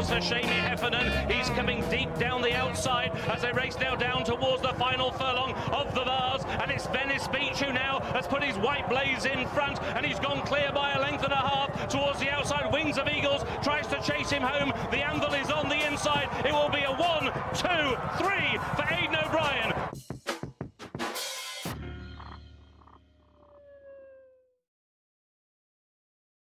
Also, Seamie Heffernan. He's coming deep down the outside as they race now down towards the final furlong of the Vars, And it's Venice Beach who now has put his white blaze in front and he's gone clear by a length and a half towards the outside. Wings of Eagles tries to chase him home. The anvil is on the inside.